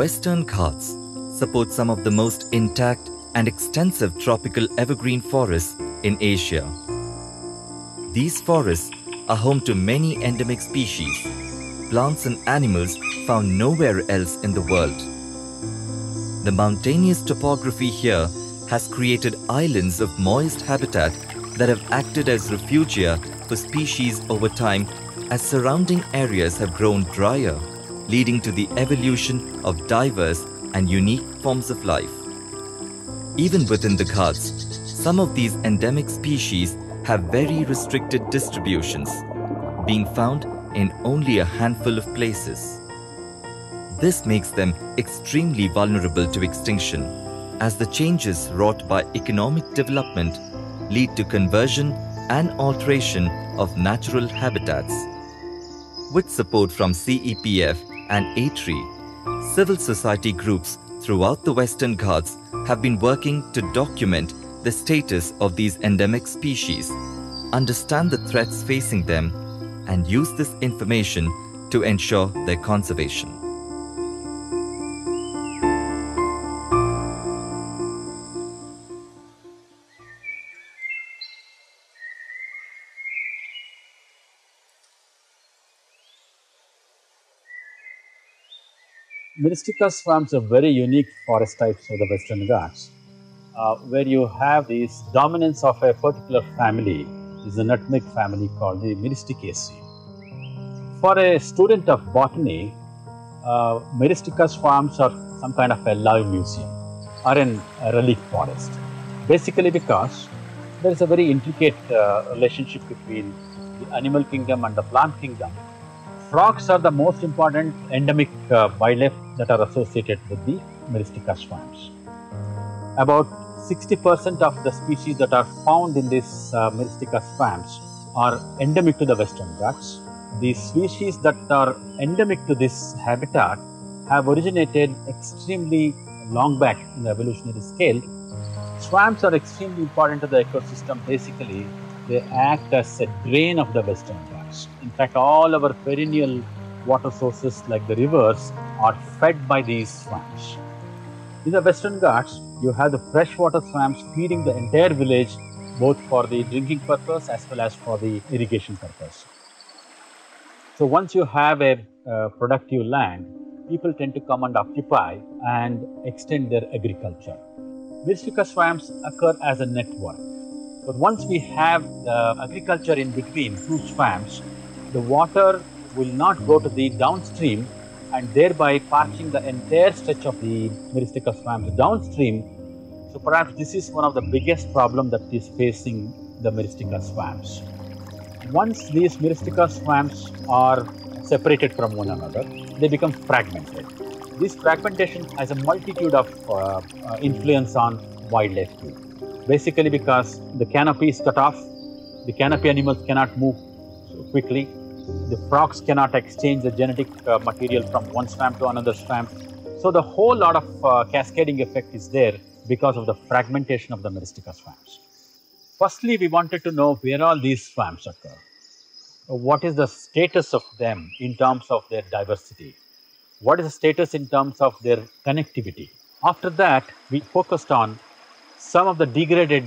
Western Ghats support some of the most intact and extensive tropical evergreen forests in Asia. These forests are home to many endemic species, plants and animals found nowhere else in the world. The mountainous topography here has created islands of moist habitat that have acted as refugia for species over time as surrounding areas have grown drier, leading to the evolution of diverse and unique forms of life. Even within the Ghats, some of these endemic species have very restricted distributions, being found in only a handful of places. This makes them extremely vulnerable to extinction, as the changes wrought by economic development lead to conversion and alteration of natural habitats. With support from CEPF and ATREE, civil society groups throughout the Western Ghats have been working to document the status of these endemic species, understand the threats facing them, and use this information to ensure their conservation. Myristica swamps are very unique forest types of the Western Ghats, uh, where you have this dominance of a particular family, is a nutmeg family called the Myristicaceae. For a student of botany, uh, Myristica swamps are some kind of a live museum or an, a relic forest. Basically because there is a very intricate uh, relationship between the animal kingdom and the plant kingdom Frogs are the most important endemic uh, wildlife that are associated with the Myristica swamps. About 60% of the species that are found in these uh, Myristica swamps are endemic to the Western Ghats. The species that are endemic to this habitat have originated extremely long back in the evolutionary scale. Swamps are extremely important to the ecosystem. Basically, they act as a drain of the Western Ghats. In fact, all our perennial water sources like the rivers are fed by these swamps. In the Western Ghats, you have the freshwater swamps feeding the entire village both for the drinking purpose as well as for the irrigation purpose. So once you have a uh, productive land, people tend to come and occupy and extend their agriculture. Myristica swamps occur as a network. But once we have the agriculture in between two swamps, the water will not go to the downstream and thereby parching the entire stretch of the Myristica swamps downstream. So perhaps this is one of the biggest problem that is facing the Myristica swamps. Once these Myristica swamps are separated from one another, they become fragmented. This fragmentation has a multitude of uh, uh, influence on wildlife too basically because the canopy is cut off, the canopy animals cannot move so quickly, the frogs cannot exchange the genetic uh, material from one swamp to another swamp. So the whole lot of uh, cascading effect is there because of the fragmentation of the Myristica swamps. Firstly, we wanted to know where all these swamps occur. What is the status of them in terms of their diversity? What is the status in terms of their connectivity? After that, we focused on some of the degraded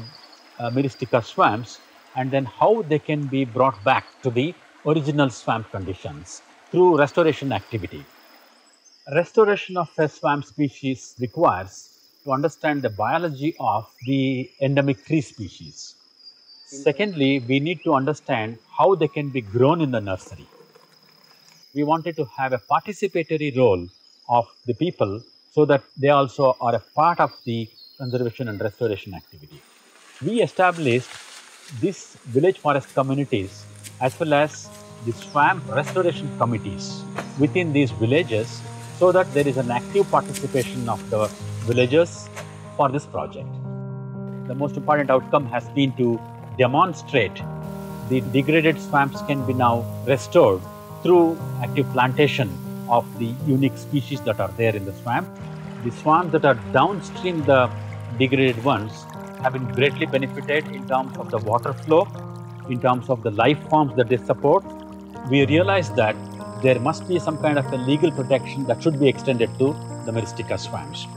uh, Myristica swamps and then how they can be brought back to the original swamp conditions through restoration activity. Restoration of a swamp species requires to understand the biology of the endemic tree species. Secondly, we need to understand how they can be grown in the nursery. We wanted to have a participatory role of the people so that they also are a part of the conservation and restoration activity. We established these village forest communities as well as the swamp restoration committees within these villages so that there is an active participation of the villagers for this project. The most important outcome has been to demonstrate the degraded swamps can be now restored through active plantation of the unique species that are there in the swamp. The swamps that are downstream the degraded ones have been greatly benefited in terms of the water flow, in terms of the life forms that they support. We realized that there must be some kind of a legal protection that should be extended to the Myristica swamps.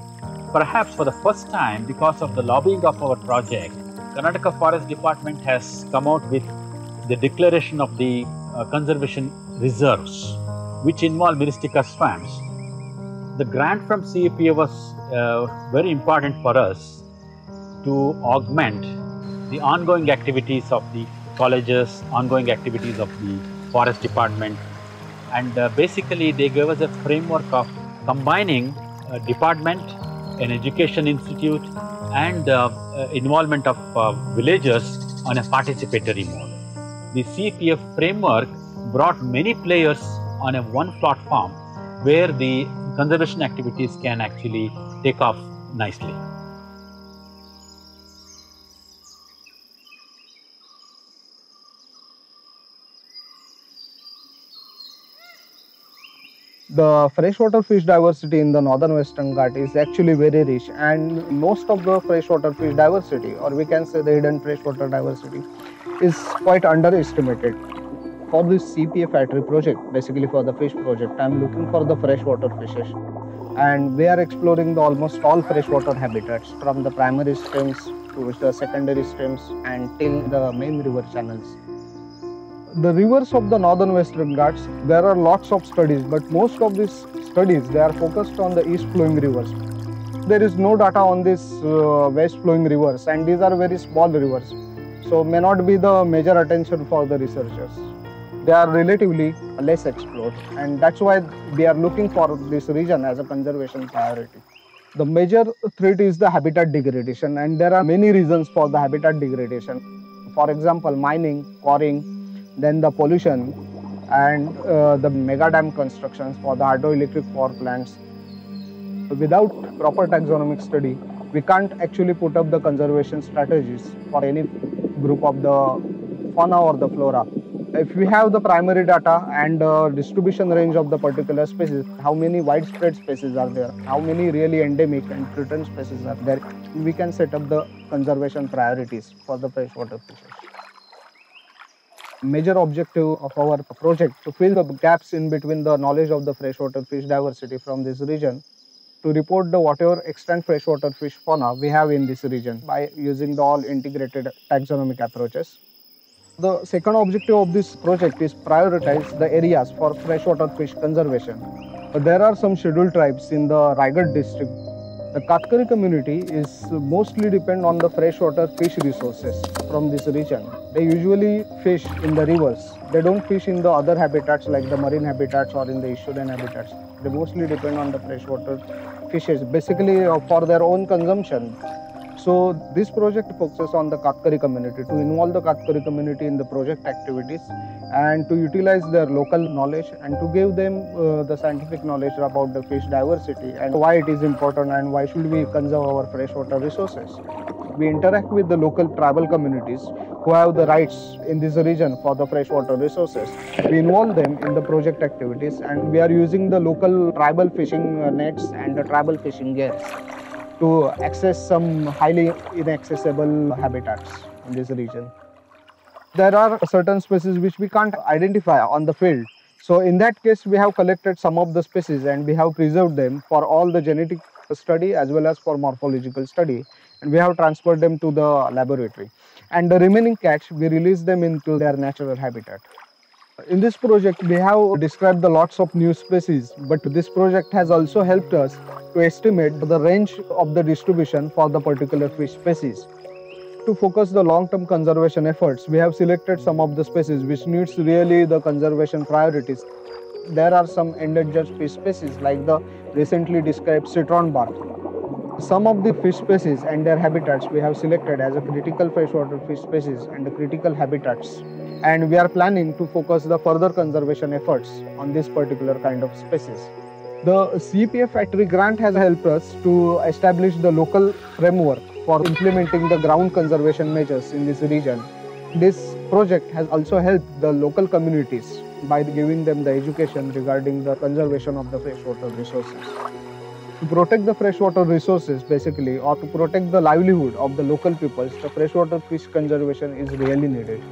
Perhaps for the first time, because of the lobbying of our project, Karnataka Forest Department has come out with the declaration of the uh, conservation reserves, which involve Myristica swamps. The grant from CEPF was uh, very important for us to augment the ongoing activities of the colleges, ongoing activities of the forest department, and uh, basically they gave us a framework of combining a department, an education institute, and uh, uh, involvement of uh, villagers on a participatory mode. The CEPF framework brought many players on a one platform where the conservation activities can actually take off nicely. the freshwater fish diversity in the northern western Ghat is actually very rich and most of the freshwater fish diversity or we can say the hidden freshwater diversity is quite underestimated. For this CEPF ATREE project, basically for the fish project, I am looking for the freshwater fishes. And we are exploring the almost all freshwater habitats from the primary streams to the secondary streams and till the main river channels. The rivers of the northern western ghats there are lots of studies but most of these studies they are focused on the east flowing rivers. There is no data on these uh, west flowing rivers and these are very small rivers so may not be the major attention for the researchers they are relatively less explored and that's why we are looking for this region as a conservation priority the major threat is the habitat degradation and there are many reasons for the habitat degradation for example mining quarrying then the pollution and uh, the mega dam constructions for the hydroelectric power plants. Without proper taxonomic study, we can't actually put up the conservation strategies for any group of the fauna or the flora. If we have the primary data and uh, distribution range of the particular species, how many widespread species are there, how many really endemic and threatened species are there, we can set up the conservation priorities for the freshwater fishes. Major objective of our project to fill the gaps in between the knowledge of the freshwater fish diversity from this region to report the whatever extant freshwater fish fauna we have in this region by using the all integrated taxonomic approaches. The second objective of this project is prioritize the areas for freshwater fish conservation. There are some scheduled tribes in the Raigad district the Katkari community is mostly depend on the freshwater fish resources from this region. They usually fish in the rivers. They don't fish in the other habitats like the marine habitats or in the estuarine habitats. They mostly depend on the freshwater fishes, basically uh, for their own consumption. So this project focuses on the Katkari community to involve the Katkari community in the project activities and to utilize their local knowledge and to give them uh, the scientific knowledge about the fish diversity and why it is important and why should we conserve our freshwater resources. We interact with the local tribal communities who have the rights in this region for the freshwater resources. We involve them in the project activities and we are using the local tribal fishing uh, nets and the tribal fishing gears to access some highly inaccessible habitats in this region. There are certain species which we can't identify on the field. So in that case, we have collected some of the species and we have preserved them for all the genetic study as well as for morphological study and we have transferred them to the laboratory. And the remaining catch, we release them into their natural habitat. In this project, we have described the lots of new species, but this project has also helped us to estimate the range of the distribution for the particular fish species. To focus the long-term conservation efforts, we have selected some of the species which needs really the conservation priorities. There are some endangered fish species like the recently described citron bark. Some of the fish species and their habitats we have selected as a critical freshwater fish species and the critical habitats and we are planning to focus the further conservation efforts on this particular kind of species. The CEPF ATREE grant has helped us to establish the local framework for implementing the ground conservation measures in this region. This project has also helped the local communities by giving them the education regarding the conservation of the freshwater resources. To protect the freshwater resources basically or to protect the livelihood of the local peoples, the freshwater fish conservation is really needed.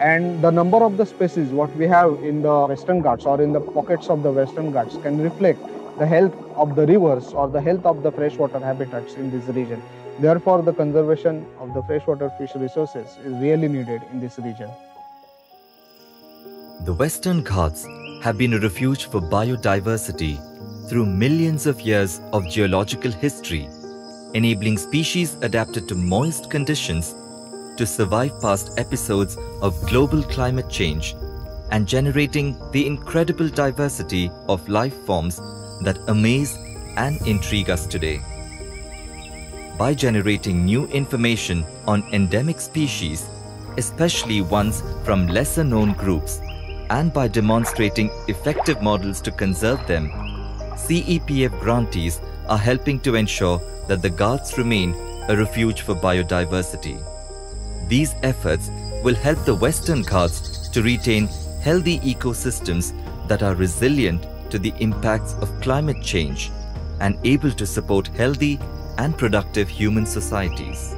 And the number of the species what we have in the western ghats or in the pockets of the western ghats can reflect the health of the rivers or the health of the freshwater habitats in this region. Therefore, the conservation of the freshwater fish resources is really needed in this region. The Western Ghats have been a refuge for biodiversity through millions of years of geological history, enabling species adapted to moist conditions to survive past episodes of global climate change and generating the incredible diversity of life forms that amaze and intrigue us today. By generating new information on endemic species, especially ones from lesser known groups, and by demonstrating effective models to conserve them, CEPF grantees are helping to ensure that the Ghats remain a refuge for biodiversity. These efforts will help the Western Ghats to retain healthy ecosystems that are resilient to the impacts of climate change and able to support healthy and productive human societies.